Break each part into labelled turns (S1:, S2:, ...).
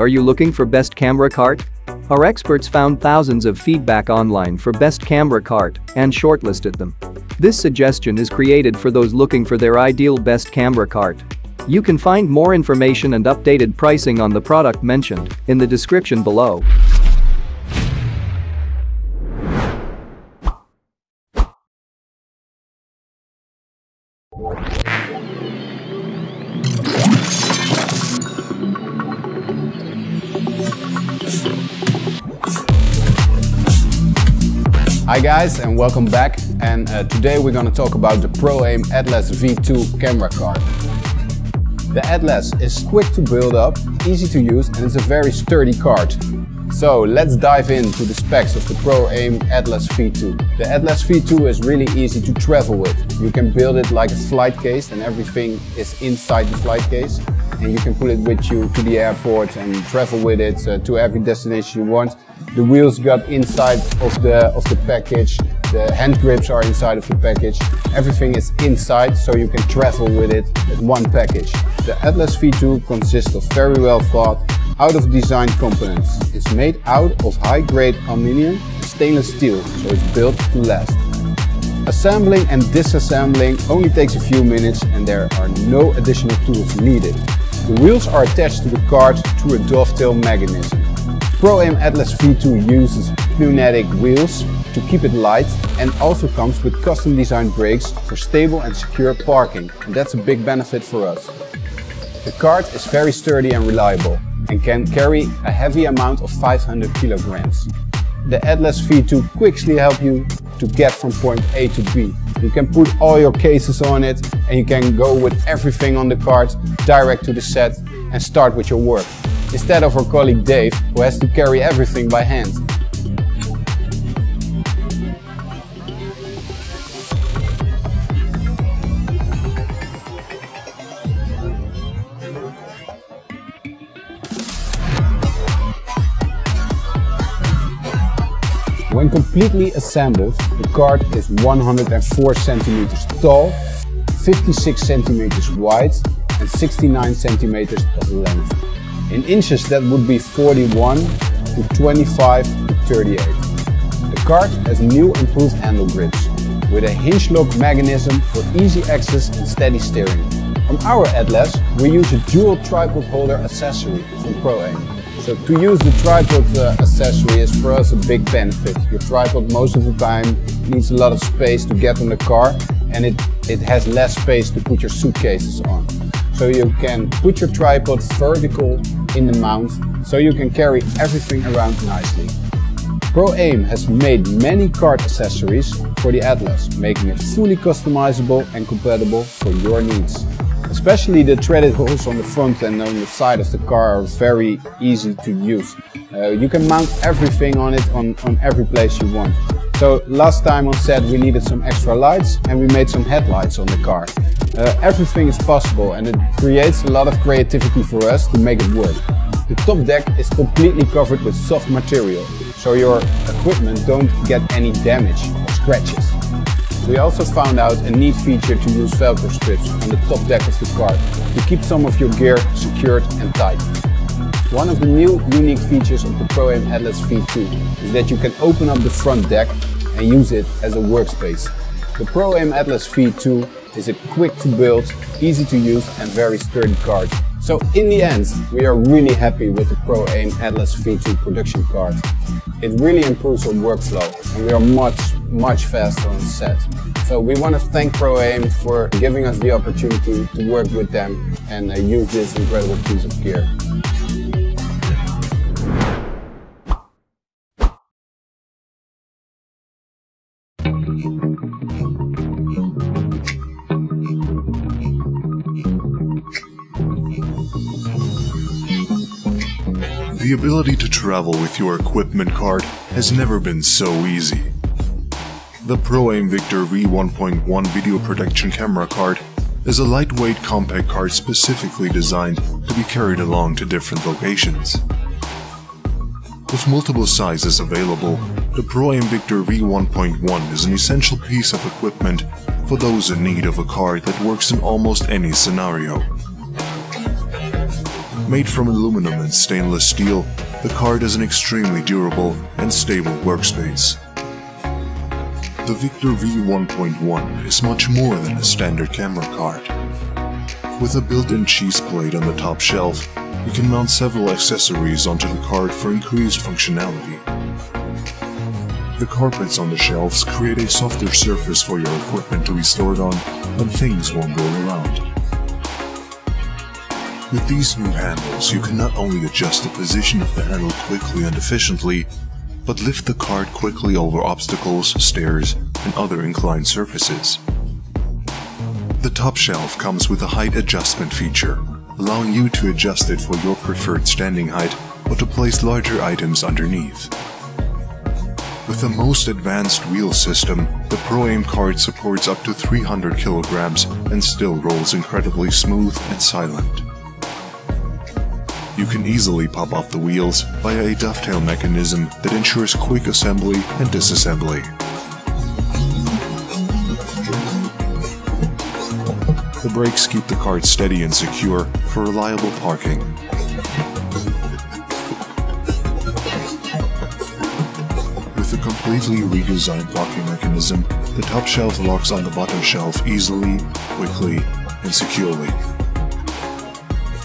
S1: Are you looking for best camera cart? Our experts found thousands of feedback online for best camera cart and shortlisted them. This suggestion is created for those looking for their ideal best camera cart. You can find more information and updated pricing on the product mentioned in the description below.
S2: Hi guys and welcome back and uh, today we're gonna talk about the Pro-Aim Atlas V2 camera card. The Atlas is quick to build up, easy to use and it's a very sturdy card. So let's dive into the specs of the Pro-Aim Atlas V2. The Atlas V2 is really easy to travel with. You can build it like a flight case and everything is inside the flight case and you can put it with you to the airport and travel with it uh, to every destination you want. The wheels got inside of the, of the package, the hand grips are inside of the package, everything is inside so you can travel with it as one package. The Atlas V2 consists of very well thought out of design components. It's made out of high grade aluminum and stainless steel so it's built to last. Assembling and disassembling only takes a few minutes and there are no additional tools needed. The wheels are attached to the cart through a dovetail mechanism. Pro-Aim Atlas V2 uses pneumatic wheels to keep it light and also comes with custom designed brakes for stable and secure parking and that's a big benefit for us. The cart is very sturdy and reliable and can carry a heavy amount of 500 kilograms. The Atlas V2 quickly helps you to get from point A to B. You can put all your cases on it and you can go with everything on the cart direct to the set and start with your work instead of our colleague Dave, who has to carry everything by hand. When completely assembled, the cart is 104 centimeters tall, 56 centimeters wide and 69 centimeters of length. In inches that would be 41 to 25 to 38. The cart has new improved handle grips with a hinge lock mechanism for easy access and steady steering. On our Atlas we use a dual tripod holder accessory from Pro-Aim. So to use the tripod uh, accessory is for us a big benefit. Your tripod most of the time needs a lot of space to get on the car and it, it has less space to put your suitcases on. So you can put your tripod vertical in the mount so you can carry everything around nicely. Pro-Aim has made many cart accessories for the Atlas, making it fully customizable and compatible for your needs. Especially the threaded holes on the front and on the side of the car are very easy to use. Uh, you can mount everything on it on, on every place you want. So last time on set we needed some extra lights and we made some headlights on the car. Uh, everything is possible and it creates a lot of creativity for us to make it work. The top deck is completely covered with soft material, so your equipment don't get any damage or scratches. We also found out a neat feature to use velcro strips on the top deck of the car to keep some of your gear secured and tight. One of the new unique features of the Pro-Aim Atlas V2 is that you can open up the front deck and use it as a workspace. The Pro-Aim Atlas V2 is a quick to build, easy to use and very sturdy card. So in the end, we are really happy with the Pro-Aim Atlas V2 production card. It really improves our workflow and we are much, much faster on set. So we want to thank Pro-Aim for giving us the opportunity to work with them and uh, use this incredible piece of gear.
S3: The ability to travel with your equipment card has never been so easy. The Pro-Aim Victor V1.1 video protection camera card is a lightweight compact card specifically designed to be carried along to different locations. With multiple sizes available, the Pro-Aim Victor V1.1 is an essential piece of equipment for those in need of a card that works in almost any scenario. Made from aluminum and stainless steel, the card is an extremely durable and stable workspace. The Victor V1.1 is much more than a standard camera card. With a built-in cheese plate on the top shelf, you can mount several accessories onto the card for increased functionality. The carpets on the shelves create a softer surface for your equipment to be stored on and things won't roll around. With these new handles, you can not only adjust the position of the handle quickly and efficiently, but lift the cart quickly over obstacles, stairs, and other inclined surfaces. The top shelf comes with a height adjustment feature, allowing you to adjust it for your preferred standing height or to place larger items underneath. With the most advanced wheel system, the Pro Aim card supports up to 300 kilograms and still rolls incredibly smooth and silent. You can easily pop off the wheels via a dovetail mechanism that ensures quick assembly and disassembly. The brakes keep the cart steady and secure for reliable parking. With a completely redesigned locking mechanism, the top shelf locks on the bottom shelf easily, quickly, and securely.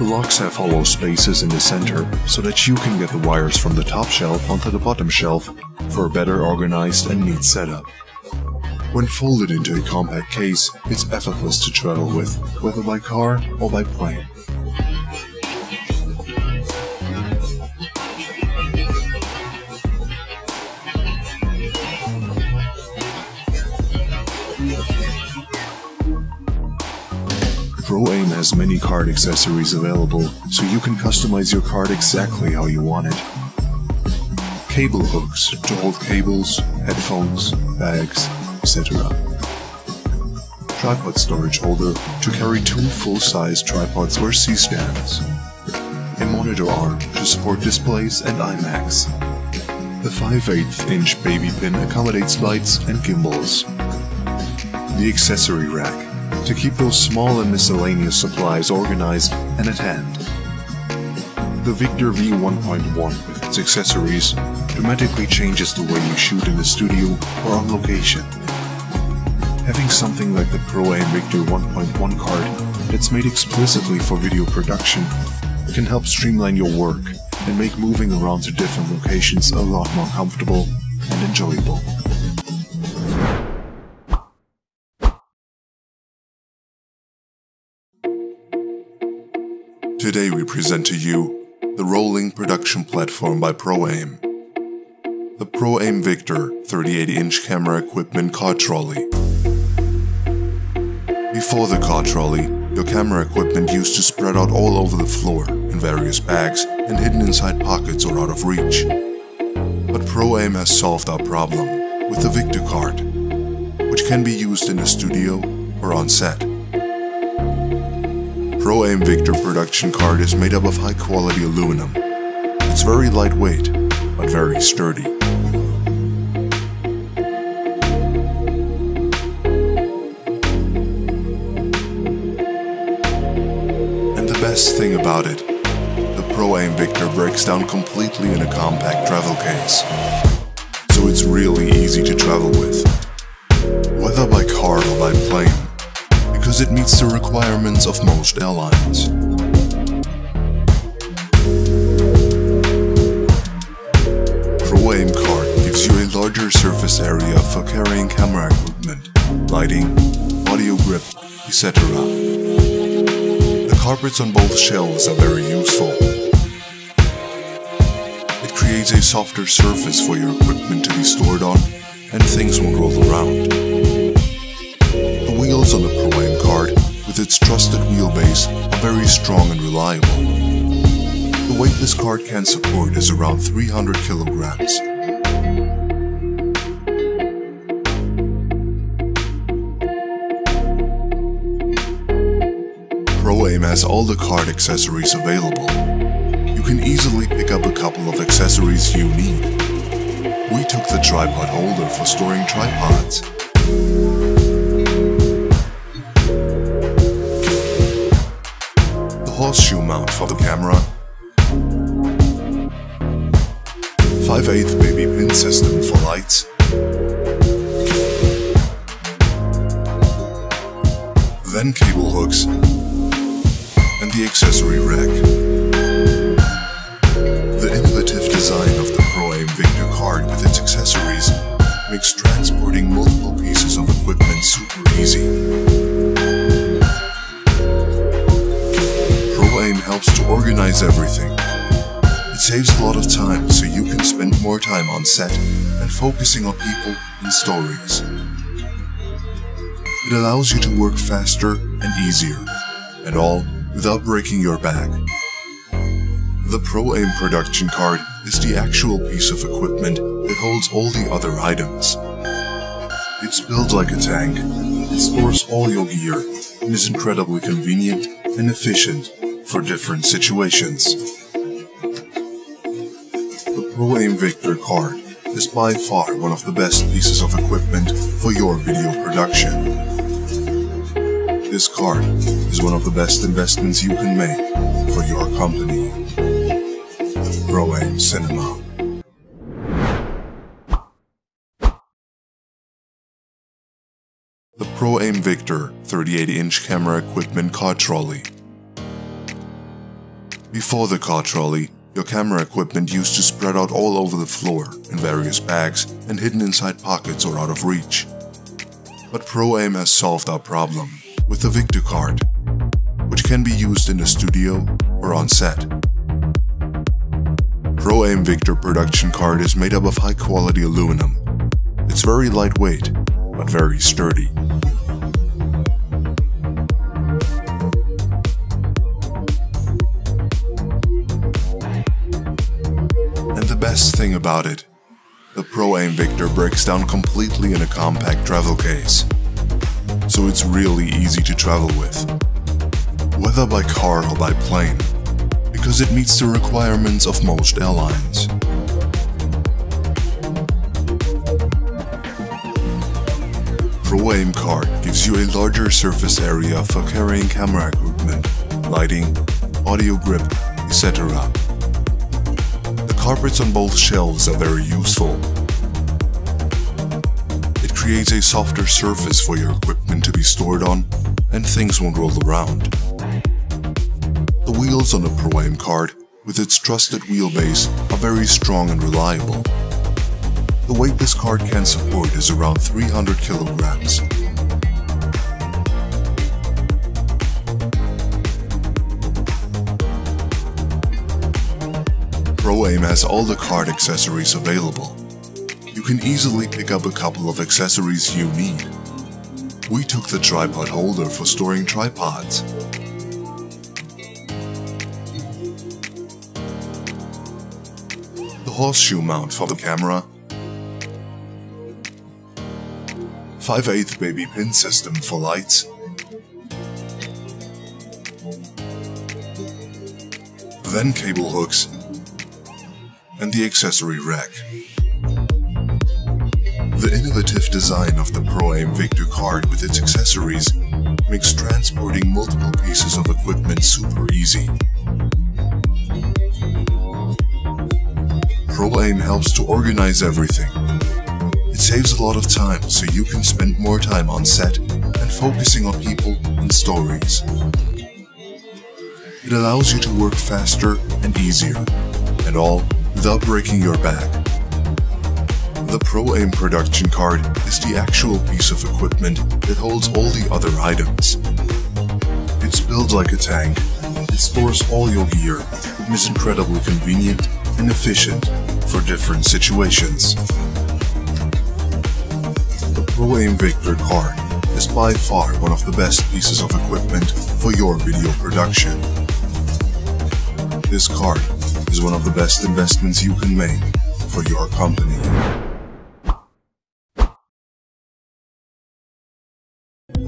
S3: The locks have hollow spaces in the center so that you can get the wires from the top shelf onto the bottom shelf for a better organized and neat setup. When folded into a compact case, it's effortless to travel with, whether by car or by plane. Has many card accessories available, so you can customize your card exactly how you want it. Cable hooks to hold cables, headphones, bags, etc. Tripod storage holder to carry two full-size tripods or C-stands. A monitor arm to support displays and iMacs. The 5 8 inch baby pin accommodates lights and gimbals. The accessory rack to keep those small and miscellaneous supplies organized and at hand. The Victor V1.1 with its accessories dramatically changes the way you shoot in the studio or on location. Having something like the Pro Aim Victor 1.1 card that's made explicitly for video production can help streamline your work and make moving around to different locations a lot more comfortable and enjoyable. Today we present to you the rolling production platform by ProAim. The ProAim Victor 38-inch camera equipment car trolley. Before the car trolley, your camera equipment used to spread out all over the floor in various bags and hidden inside pockets or out of reach. But ProAim has solved our problem with the Victor card, which can be used in the studio or on set. Pro Aim Victor production card is made up of high quality aluminum. It's very lightweight, but very sturdy. And the best thing about it, the Pro Aim Victor breaks down completely in a compact travel case. So it's really easy to travel with, whether by car or by plane because it meets the requirements of most airlines. Pro Aim card gives you a larger surface area for carrying camera equipment, lighting, audio grip, etc. The carpets on both shelves are very useful. It creates a softer surface for your equipment to be stored on, and things won't roll around. The wheels on the Pro its trusted wheelbase, are very strong and reliable. The weight this cart can support is around 300 kilograms. Pro Aim has all the card accessories available. You can easily pick up a couple of accessories you need. We took the tripod holder for storing tripods. Horseshoe mount for the camera, 5 8 baby pin system for lights, then cable hooks, and the accessory rack. The innovative design of the Pro Aim Victor card with its accessories makes transporting multiple pieces of equipment super easy. Helps to organize everything. It saves a lot of time so you can spend more time on set and focusing on people and stories. It allows you to work faster and easier, and all without breaking your back. The Pro Aim production card is the actual piece of equipment that holds all the other items. It's built like a tank, it stores all your gear, and is incredibly convenient and efficient for different situations. The Pro Aim Victor card is by far one of the best pieces of equipment for your video production. This card is one of the best investments you can make for your company. Pro Aim Cinema. The Pro Aim Victor 38-inch camera equipment card trolley. Before the car trolley, your camera equipment used to spread out all over the floor in various bags and hidden inside pockets or out of reach. But Pro Aim has solved our problem with the Victor card, which can be used in the studio or on set. Pro Aim Victor production card is made up of high quality aluminum. It's very lightweight, but very sturdy. About it, the Pro Aim Victor breaks down completely in a compact travel case so it's really easy to travel with. Whether by car or by plane, because it meets the requirements of most airlines. Pro Aim Card gives you a larger surface area for carrying camera equipment, lighting, audio grip, etc. Carpets on both shelves are very useful It creates a softer surface for your equipment to be stored on, and things won't roll around. The wheels on the Pro Aim card, with its trusted wheelbase, are very strong and reliable. The weight this card can support is around 300 kilograms. Pro has all the card accessories available, you can easily pick up a couple of accessories you need. We took the tripod holder for storing tripods. The horseshoe mount for the camera. 5 8 baby pin system for lights. Then cable hooks and the accessory rack. The innovative design of the Pro Aim Victor card with its accessories makes transporting multiple pieces of equipment super easy. Pro Aim helps to organize everything. It saves a lot of time so you can spend more time on set and focusing on people and stories. It allows you to work faster and easier, and all without breaking your back. The Pro Aim production card is the actual piece of equipment that holds all the other items. It's built like a tank, it stores all your gear, and is incredibly convenient and efficient for different situations. The Pro Aim Victor card is by far one of the best pieces of equipment for your video production. This card is one of the best investments you can make for your company.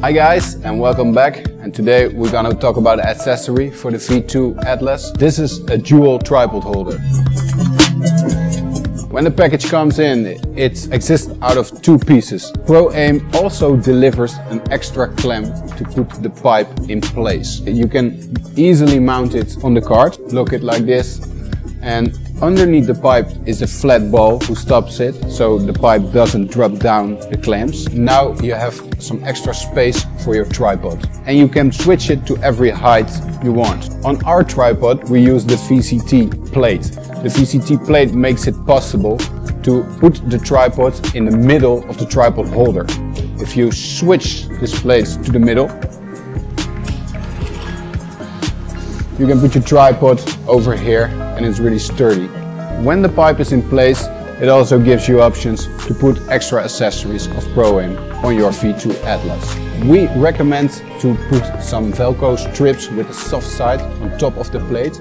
S2: Hi guys and welcome back and today we're gonna talk about an accessory for the V2 Atlas. This is a dual tripod holder. When the package comes in, it exists out of two pieces. Pro-Aim also delivers an extra clamp to put the pipe in place. You can easily mount it on the cart, lock it like this, and underneath the pipe is a flat ball who stops it so the pipe doesn't drop down the clamps. Now you have some extra space for your tripod and you can switch it to every height you want. On our tripod we use the VCT plate. The VCT plate makes it possible to put the tripod in the middle of the tripod holder. If you switch this plate to the middle, you can put your tripod over here and it's really sturdy. When the pipe is in place, it also gives you options to put extra accessories of Pro-Aim on your V2 Atlas. We recommend to put some Velcro strips with a soft side on top of the plate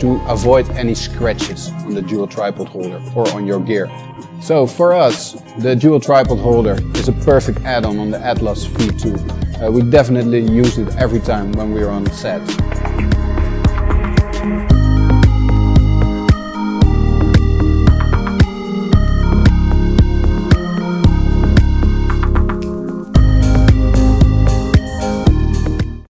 S2: to avoid any scratches on the dual tripod holder or on your gear. So for us, the dual tripod holder is a perfect add-on on the Atlas V2. Uh, we definitely use it every time when we're on set.